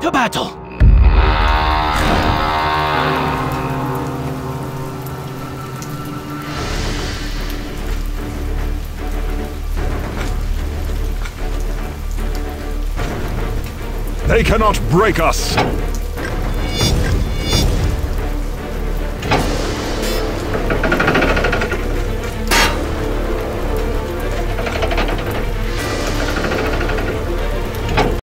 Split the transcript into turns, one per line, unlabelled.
To battle!
They cannot break us!